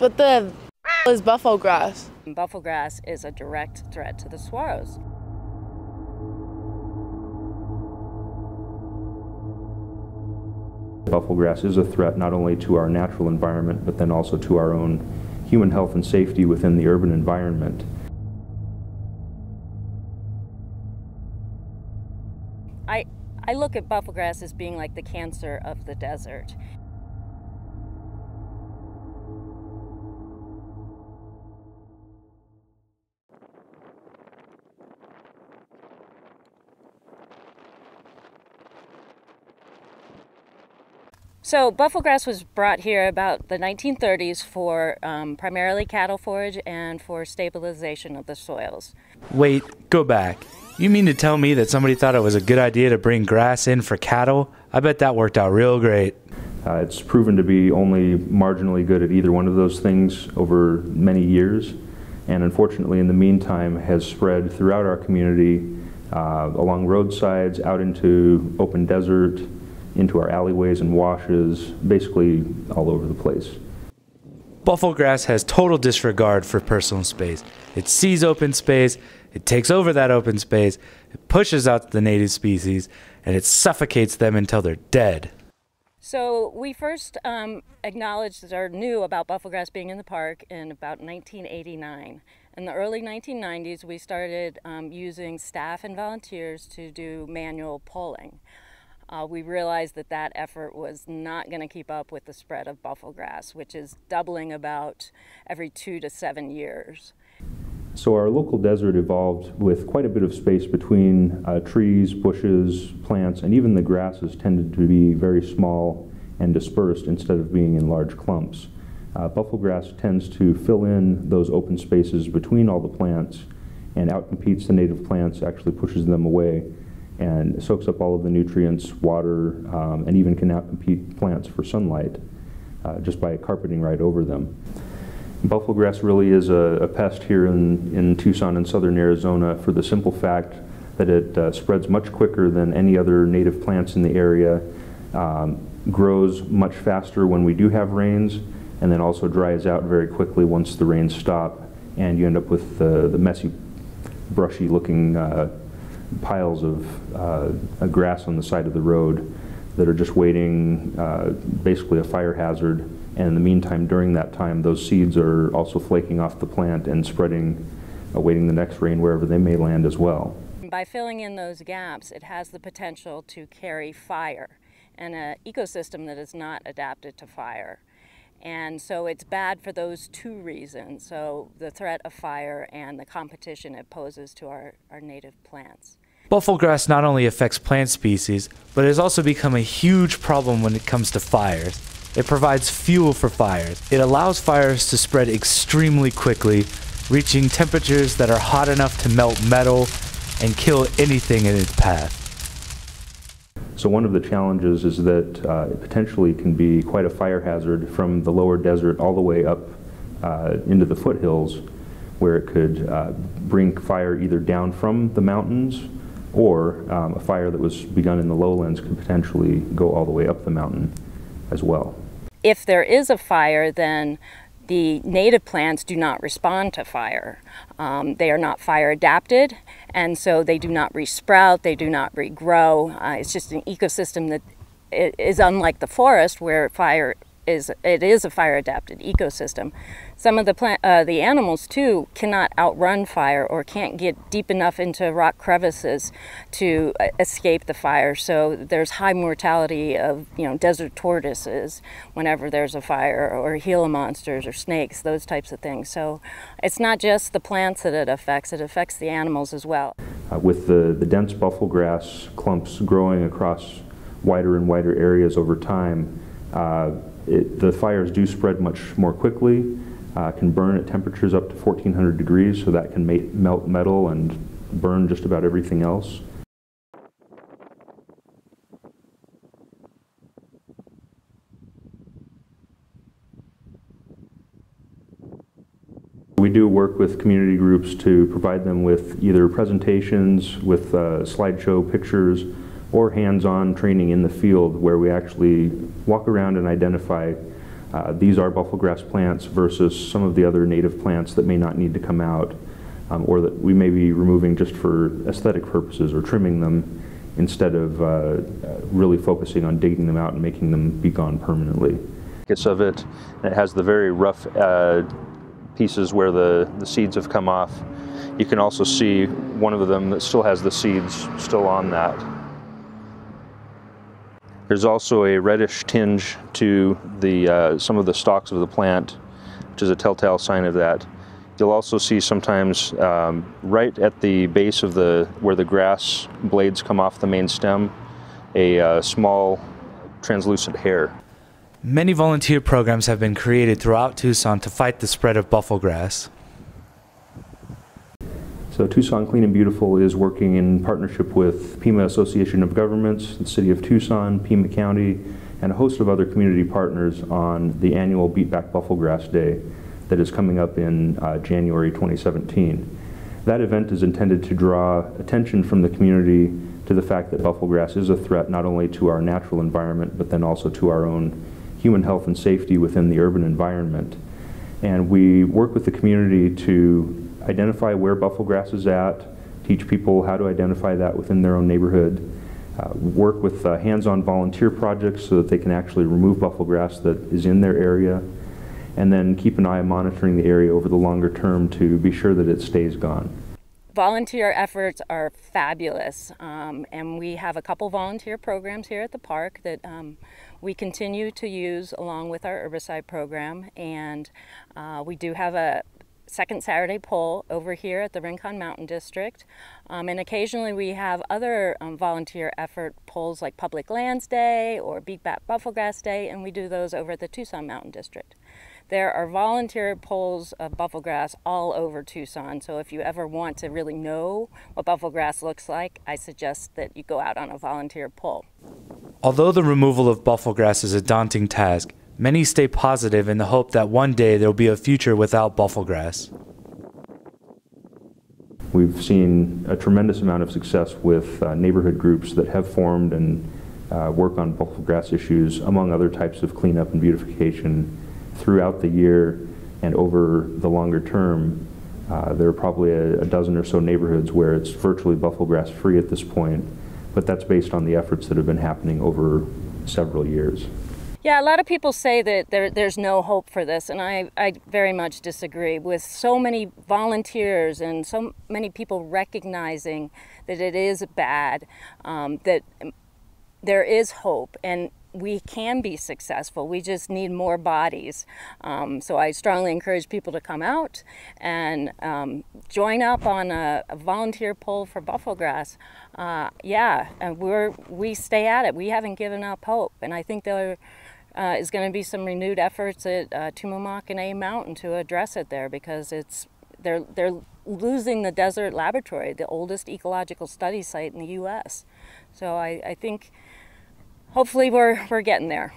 What the is buffelgrass? Buffalo grass is a direct threat to the saguaros. Buffalo grass is a threat not only to our natural environment, but then also to our own human health and safety within the urban environment. I, I look at buffelgrass as being like the cancer of the desert. So buffelgrass was brought here about the 1930s for um, primarily cattle forage and for stabilization of the soils. Wait, go back. You mean to tell me that somebody thought it was a good idea to bring grass in for cattle? I bet that worked out real great. Uh, it's proven to be only marginally good at either one of those things over many years, and unfortunately, in the meantime, has spread throughout our community uh, along roadsides, out into open desert, into our alleyways and washes, basically all over the place. Buffelgrass has total disregard for personal space. It sees open space, it takes over that open space, it pushes out the native species, and it suffocates them until they're dead. So we first um, acknowledged or knew about buffelgrass being in the park in about 1989. In the early 1990s, we started um, using staff and volunteers to do manual polling uh, we realized that that effort was not going to keep up with the spread of buffelgrass, which is doubling about every two to seven years. So our local desert evolved with quite a bit of space between uh, trees, bushes, plants, and even the grasses tended to be very small and dispersed instead of being in large clumps. Uh, buffelgrass tends to fill in those open spaces between all the plants and outcompetes the native plants, actually pushes them away and soaks up all of the nutrients, water, um, and even can outcompete plants for sunlight uh, just by carpeting right over them. Buffelgrass really is a, a, pest here in, in Tucson and southern Arizona for the simple fact that it uh, spreads much quicker than any other native plants in the area, um, grows much faster when we do have rains, and then also dries out very quickly once the rains stop, and you end up with the, the messy, brushy looking uh, piles of uh, grass on the side of the road that are just waiting, uh, basically a fire hazard. And in the meantime, during that time, those seeds are also flaking off the plant and spreading, awaiting the next rain wherever they may land as well. By filling in those gaps, it has the potential to carry fire and an ecosystem that is not adapted to fire. And so it's bad for those two reasons. So the threat of fire and the competition it poses to our, our native plants. Buffelgrass not only affects plant species, but has also become a huge problem when it comes to fires. It provides fuel for fires. It allows fires to spread extremely quickly, reaching temperatures that are hot enough to melt metal and kill anything in its path. So one of the challenges is that uh, it potentially can be quite a fire hazard from the lower desert all the way up uh, into the foothills where it could uh, bring fire either down from the mountains or um, a fire that was begun in the lowlands could potentially go all the way up the mountain as well. If there is a fire, then the native plants do not respond to fire. Um, they are not fire adapted, and so they do not resprout, they do not regrow. Uh, it's just an ecosystem that is unlike the forest where fire is it is a fire adapted ecosystem. Some of the plant, uh, the animals too cannot outrun fire or can't get deep enough into rock crevices to uh, escape the fire. So there's high mortality of you know desert tortoises whenever there's a fire, or Gila monsters or snakes, those types of things. So it's not just the plants that it affects; it affects the animals as well. Uh, with the the dense buffelgrass clumps growing across wider and wider areas over time. Uh, it, the fires do spread much more quickly, uh, can burn at temperatures up to 1400 degrees, so that can melt metal and burn just about everything else. We do work with community groups to provide them with either presentations with uh, slideshow pictures or hands-on training in the field where we actually walk around and identify Uh, these are buffalo grass plants versus some of the other native plants that may not need to come out um, or that we may be removing just for aesthetic purposes or trimming them instead of uh, uh, really focusing on digging them out and making them be gone permanently. Of it. It has the very rough uh, pieces where the, the seeds have come off. You can also see one of them that still has the seeds still on that. There's also a reddish tinge to the, uh, some of the stalks of the plant, which is a telltale sign of that. You'll also see sometimes um, right at the base of the, where the grass blades come off the main stem, a uh, small translucent hair. Many volunteer programs have been created throughout Tucson to fight the spread of buffelgrass. So Tucson Clean and Beautiful is working in partnership with Pima Association of Governments, the City of Tucson, Pima County, and a host of other community partners on the annual Beat Back Buffelgrass Day that is coming up in uh, January 2017. That event is intended to draw attention from the community to the fact that buffelgrass is a threat not only to our natural environment but then also to our own human health and safety within the urban environment. And we work with the community to identify where buffelgrass is at, teach people how to identify that within their own neighborhood, uh, work with uh, hands-on volunteer projects so that they can actually remove buffelgrass that is in their area, and then keep an eye on monitoring the area over the longer term to be sure that it stays gone. Volunteer efforts are fabulous, um, and we have a couple volunteer programs here at the park that um, we continue to use along with our herbicide program. And uh, we do have a second Saturday pull over here at the Rincon Mountain District. Um, and occasionally we have other um, volunteer effort polls like Public Lands Day or Beat Back Buffelgrass Day, and we do those over at the Tucson Mountain District. There are volunteer pulls of buffelgrass all over Tucson, so if you ever want to really know what buffelgrass looks like, I suggest that you go out on a volunteer pull. Although the removal of buffelgrass is a daunting task, many stay positive in the hope that one day there will be a future without buffelgrass. We've seen a tremendous amount of success with uh, neighborhood groups that have formed and uh, work on buffelgrass issues, among other types of cleanup and beautification throughout the year and over the longer term, uh, there are probably a, a, dozen or so neighborhoods where it's virtually buffelgrass free at this point, but that's based on the efforts that have been happening over several years. Yeah, a lot of people say that there, there's no hope for this, and I, I very much disagree. With so many volunteers and so many people recognizing that it is bad, um, that there is hope, and we can be successful. We just need more bodies. Um, so I strongly encourage people to come out and um, join up on a, a, volunteer poll for buffelgrass. Uh, yeah, and we're we stay at it. We haven't given up hope, and I think there uh, is going to be some renewed efforts at uh, A Mountain to address it there because it's they're they're losing the desert laboratory, the oldest ecological study site in the U.S. So I, I think hopefully we're, we're getting there.